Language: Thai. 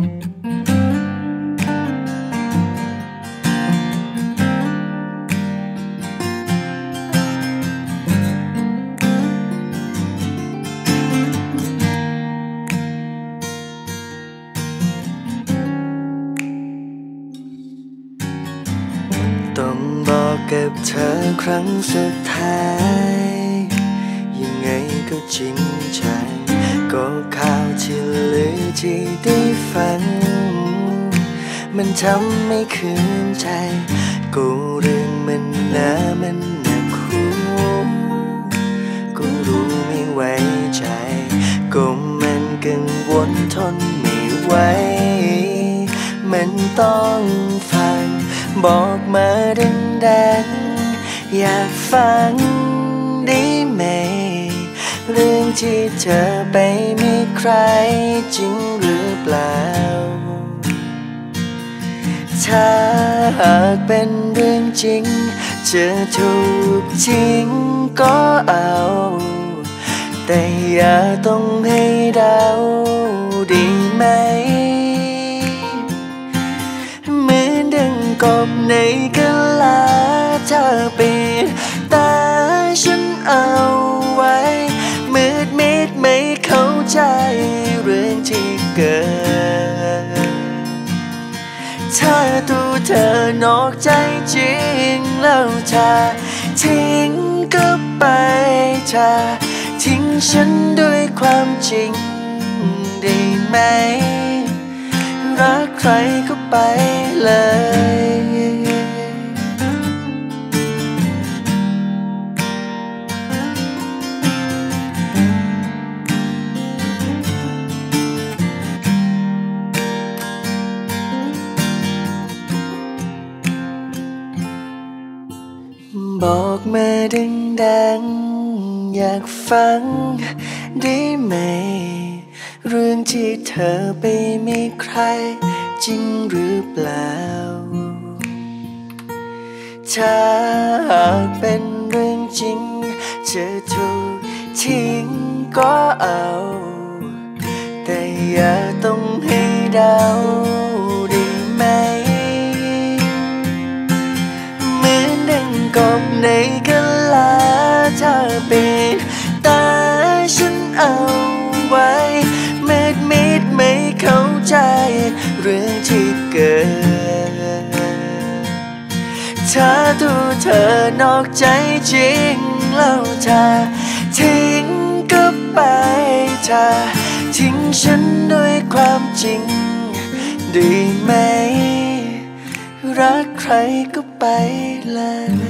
ต้องบอกกับเธอครั้งสุดท้าย ยังไงก็จริงใจก็ข่าวที่ลือที่ได้ มันทำไม่คืนใจ กูเรื่องมันน่ามันหนักหูกูรู้ไม่ไว้ใจก็มันกังวลทนไม่ไหว มันต้องฟัง บอกมาดังๆอยากฟังได้ไหม เรื่องที่เธอไปมีใครจริงหรือเปล่า ถ้าหากเป็นเรื่องจริง จะถูกทิ้งก็เอา แต่อย่าต้องให้เดาดีไหม เหมือนดังกบในกะลาเธอปิด ตัวเธอนอกใจจริงแล้วเธอทิ้งก็ไปเธอทิ้งฉันด้วยความจริงได้ไหม รักใครก็ไปเลย บอกมาดังๆอยากฟังได้ไหม เรื่องที่เธอไปมีใคร จริงหรือเปล่า ถ้าหากเป็นเรื่องจริงจะถูกทิ้งก็เอา แต่อย่าต้องให้เดา ปิดตาฉันเอาไว้เม็ดมิดไม่เข้าใจ เรื่องที่เกิด ถ้าตัวเธอนอกใจจริงแล้วเธอทิ้งก็ไปเธอทิ้งฉันด้วยความจริงด้ไหม รักใครก็ไปเลย